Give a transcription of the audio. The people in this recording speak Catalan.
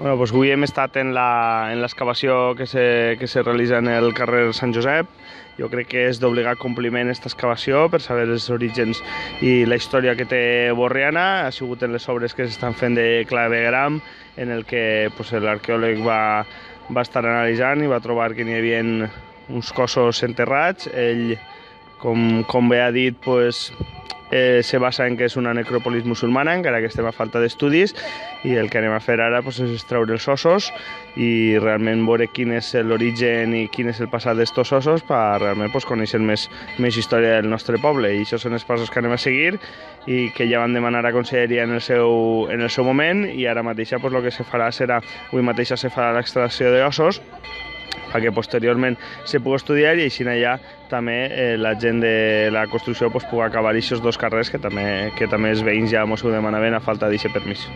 Bueno, doncs avui hem estat en l'excavació que, se, que se realitza en el carrer Sant Josep. Jo crec que és d'obligat compliment aquesta excavació per saber els orígens i la història que té Borriana. Ha sigut en les obres que s'estan fent de clavegram, en el que pues, l'arqueòleg va, va estar analitzant i va trobar que n'hi havia uns cossos enterrats. Ell, com, com bé ha dit, pues, eh, se basa en que és una necròpolis musulmana, encara que estem a falta d'estudis, i el que anem a fer ara pues, és extraure els ossos i realment veure quin és l'origen i quin és el passat d'estos ossos per realment pues, conèixer més, més història del nostre poble. I això són els passos que anem a seguir i que ja van demanar a Conselleria en el seu, en el seu moment i ara mateixa pues, el que se farà serà, avui mateixa se farà l'extracció d'ossos perquè posteriorment se pugui estudiar i així allà també eh, la gent de la construcció pues, pugui acabar aquests dos carrers que també, que també els veïns ja mos ho demanaven a falta d'aquest permís.